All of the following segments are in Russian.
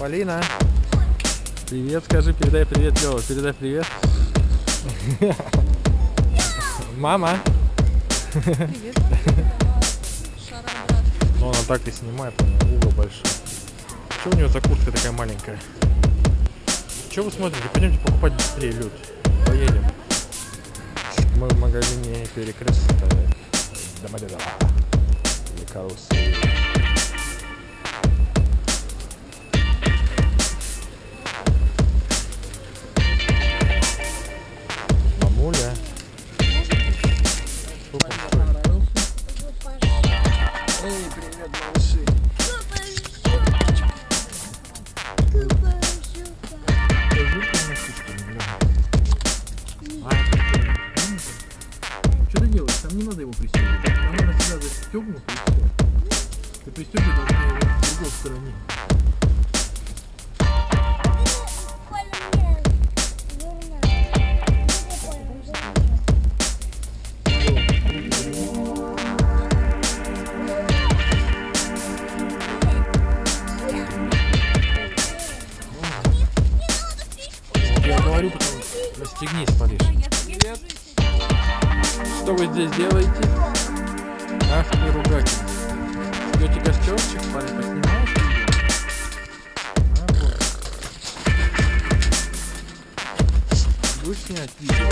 Полина. Привет, скажи, передай привет, Лёва, передай привет. Мама. Привет. Шарам, Ну, она так и снимает, у нее угол большой. Что у нее за куртка такая маленькая? Что вы смотрите? Пойдемте покупать быстрее, Люд. Поедем. Мы в магазине Перекрест. Домодедово. Или карусель. Привет, малыши. Что ты делаешь? Там не надо его пристегивать. Там надо всегда застегнуть и все. Ты пристегивать должна его в другой стороне. Говорю, потому расстегнись, Полиш. Что вы здесь делаете? Ах ты ругатель. Ждете костерчик, парень, поснимаешь? А, вот. Будешь снять видео?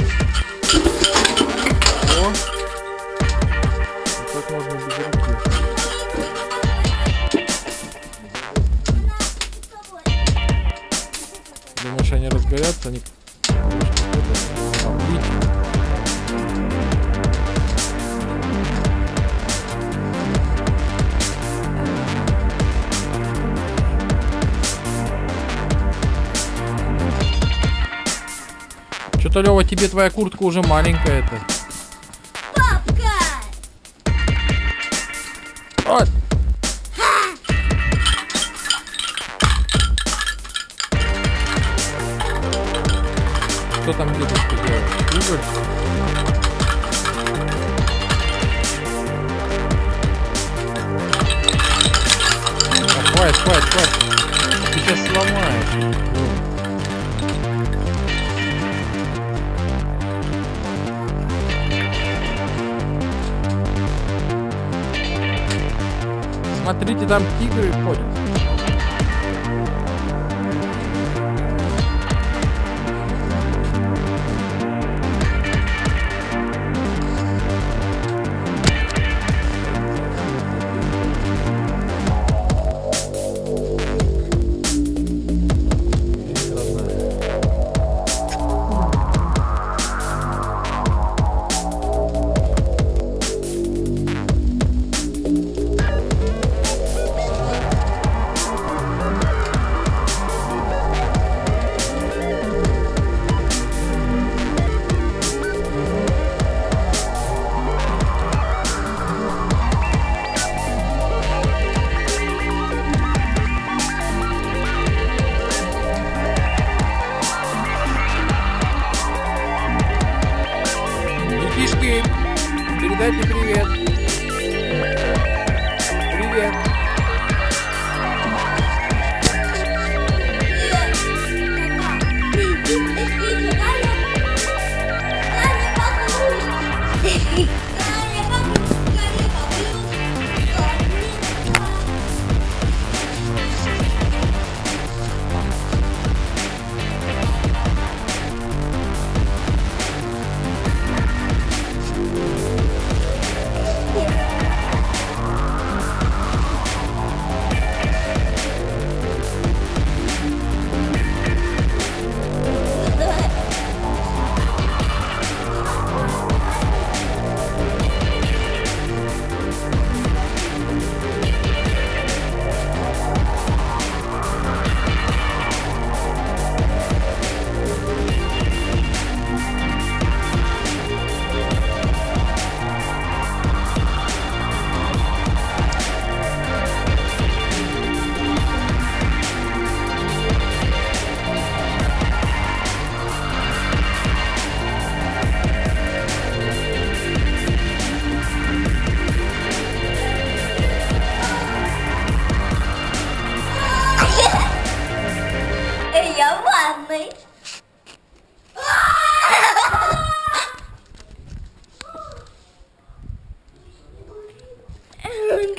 О! Вот так можно без руки. Думаешь, они. Что-то, Лева, тебе твоя куртка уже маленькая это. Вот. Что хватит, хватит, хватит. Ты сейчас сломаешь. Смотрите, там тигры ходят. передайте привет.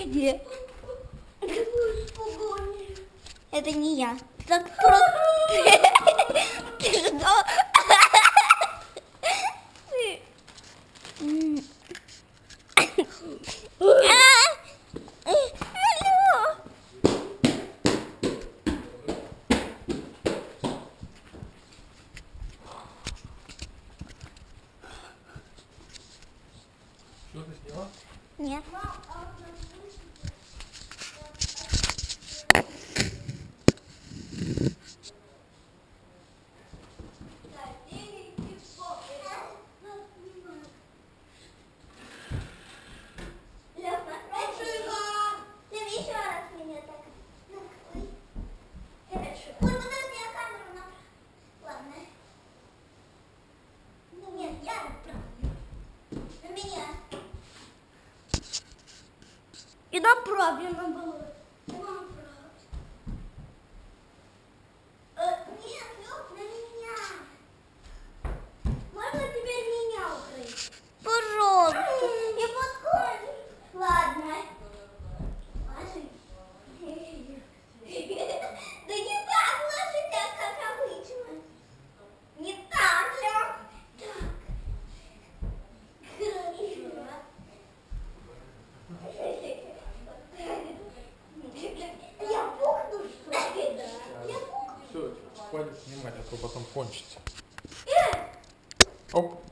тебе. Это не я. Так просто... Ты что? Нет. problem number вы потом кончите. Э! Оп.